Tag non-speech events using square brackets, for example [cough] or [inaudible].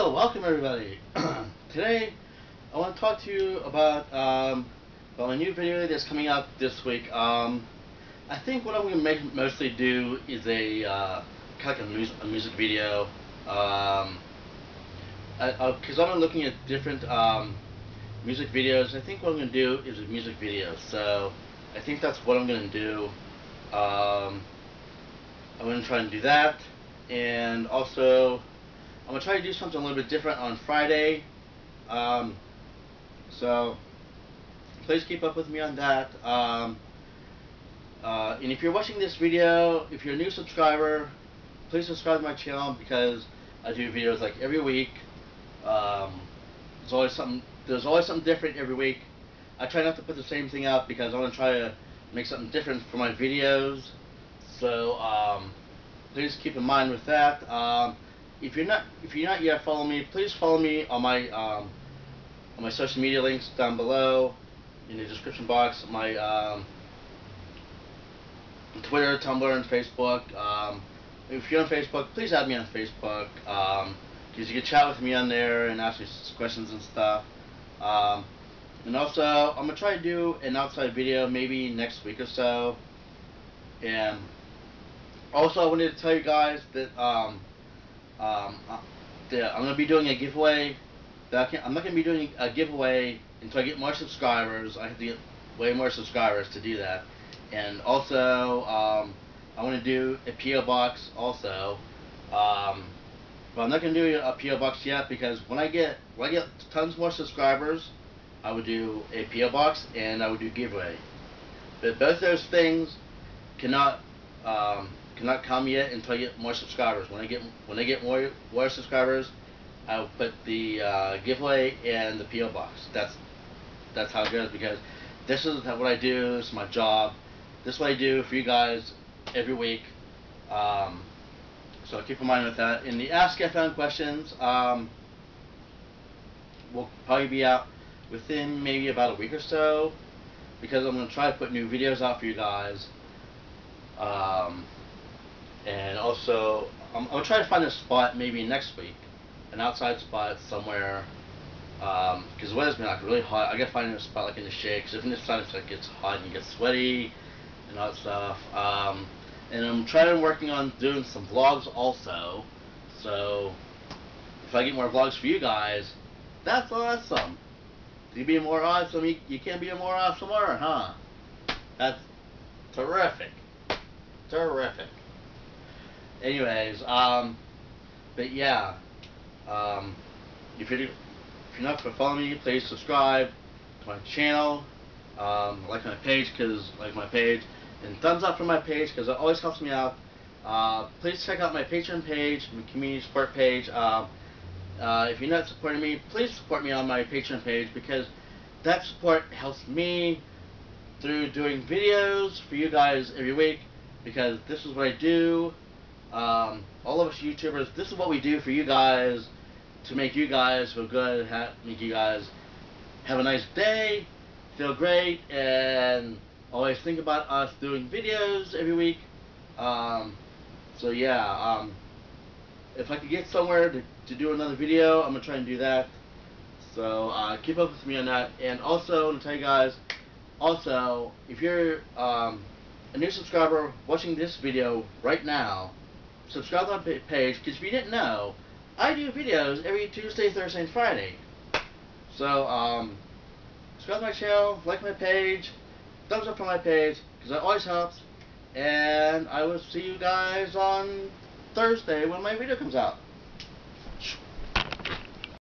Welcome everybody. [clears throat] Today, I want to talk to you about um, about my new video that's coming out this week. Um, I think what I'm going to make mostly do is a uh, kind of like a, music, a music video. Um, because I've been looking at different um, music videos. I think what I'm going to do is a music video. So I think that's what I'm going to do. Um, I'm going to try and do that. And also, I'm going to try to do something a little bit different on Friday. Um, so, please keep up with me on that. Um, uh, and if you're watching this video, if you're a new subscriber, please subscribe to my channel because I do videos like every week. Um, there's always something. There's always something different every week. I try not to put the same thing up because I want to try to make something different for my videos. So um, please keep in mind with that. Um, if you're not if you're not yet following me, please follow me on my um, on my social media links down below in the description box. My um, Twitter, Tumblr, and Facebook. Um, if you're on Facebook, please add me on Facebook because um, you can chat with me on there and ask me questions and stuff. Um, and also, I'm gonna try to do an outside video maybe next week or so. And also, I wanted to tell you guys that um, uh, I'm gonna be doing a giveaway. That I am not gonna be doing a giveaway until I get more subscribers. I have to get way more subscribers to do that. And also, um, I want to do a PO box also. Um, but I'm not gonna do a PO box yet because when I get when I get tons more subscribers, I would do a PO box and I would do giveaway. But both those things cannot um, cannot come yet until I get more subscribers. When I get when I get more more subscribers, I'll put the uh, giveaway and the PO box. That's that's how it goes because this is what I do. Is my job. This is what I do for you guys every week. Um, so keep in mind with that. In the Ask FM questions, um, will probably be out within maybe about a week or so because I'm going to try to put new videos out for you guys. Um, and also, I'm, I'm going to try to find a spot maybe next week, an outside spot somewhere. Because um, the weather's been like really hot. I gotta find a spot like in the shade. Because if in this time it's like gets hot and you get sweaty and all that stuff. Um, and I'm trying to working on doing some vlogs also. So if I get more vlogs for you guys, that's awesome. You be more awesome, you, you can be a more awesome huh? That's terrific. Terrific. Anyways, um, but yeah, um, if you're, if you're not following me, please subscribe to my channel, um, like my page, because like my page, and thumbs up for my page, because it always helps me out. Uh, please check out my Patreon page, my community support page. Uh, uh, if you're not supporting me, please support me on my Patreon page because that support helps me through doing videos for you guys every week because this is what I do. Um, all of us YouTubers, this is what we do for you guys to make you guys feel good, have, make you guys have a nice day, feel great, and always think about us doing videos every week. Um, so yeah, um, if I could get somewhere to, to do another video, I'm going to try and do that. So uh, keep up with me on that. And also, to tell you guys, also, if you're um, a new subscriber watching this video right now, subscribe to my page, because if you didn't know, I do videos every Tuesday, Thursday, and Friday. So, um, subscribe to my channel, like my page, thumbs up for my page, because that always helps. And I will see you guys on Thursday when my video comes out.